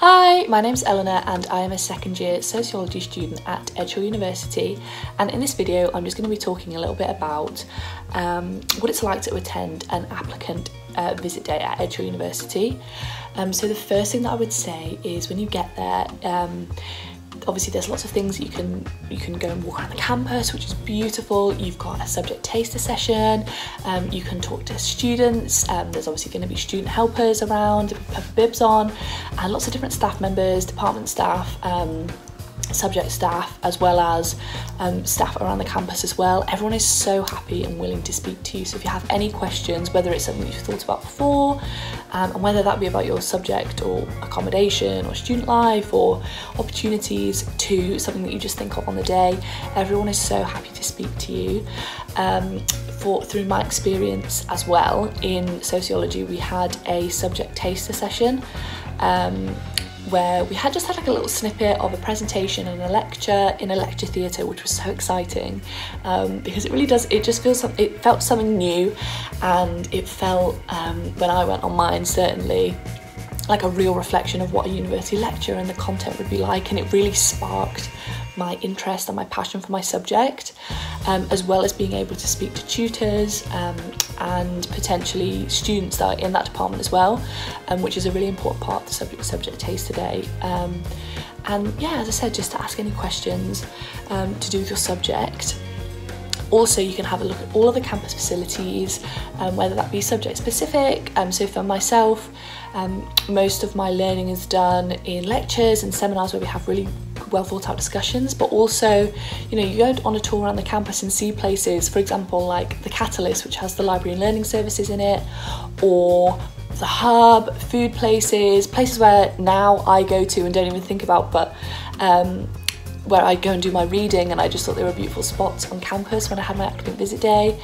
Hi, my name's Eleanor and I am a second year sociology student at Edge Hill University and in this video I'm just going to be talking a little bit about um, what it's like to attend an applicant uh, visit day at Edge Hill University. Um, so the first thing that I would say is when you get there um, obviously there's lots of things you can you can go and walk around the campus which is beautiful. You've got a subject taster session. Um, you can talk to students. Um, there's obviously to be student helpers around put bibs on and lots of different staff members department staff. Um, subject staff as well as um, staff around the campus as well. Everyone is so happy and willing to speak to you. So if you have any questions, whether it's something you've thought about before, um, and whether that be about your subject or accommodation or student life or opportunities to something that you just think of on the day, everyone is so happy to speak to you. Um, for through my experience as well in sociology, we had a subject taster session. Um, where we had just had like a little snippet of a presentation and a lecture in a lecture theatre which was so exciting um, because it really does it just feels it felt something new and it felt um, when I went on mine certainly like a real reflection of what a university lecture and the content would be like and it really sparked my interest and my passion for my subject um, as well as being able to speak to tutors um, and potentially students that are in that department as well um, which is a really important part of the subject, subject taste today um, and yeah as I said just to ask any questions um, to do with your subject also, you can have a look at all of the campus facilities, um, whether that be subject specific. So for myself, um, most of my learning is done in lectures and seminars where we have really well thought out discussions, but also, you know, you go on a tour around the campus and see places, for example, like the Catalyst, which has the library and learning services in it, or the hub, food places, places where now I go to and don't even think about, but um, where I'd go and do my reading and I just thought they were beautiful spots on campus when I had my applicant visit day.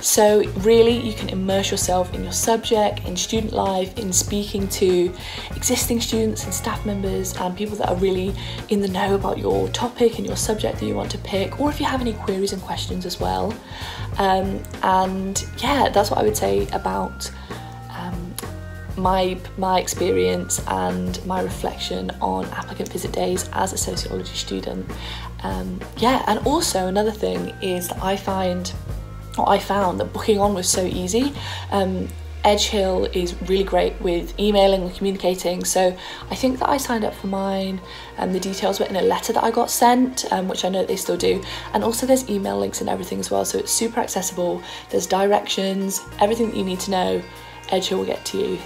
So really you can immerse yourself in your subject, in student life, in speaking to existing students and staff members and people that are really in the know about your topic and your subject that you want to pick or if you have any queries and questions as well. Um, and yeah, that's what I would say about my my experience and my reflection on applicant visit days as a sociology student. Um, yeah, and also another thing is that I find, or I found that booking on was so easy. Um, Edge Hill is really great with emailing and communicating. So I think that I signed up for mine and the details were in a letter that I got sent, um, which I know they still do. And also there's email links and everything as well. So it's super accessible. There's directions, everything that you need to know. Edge Hill will get to you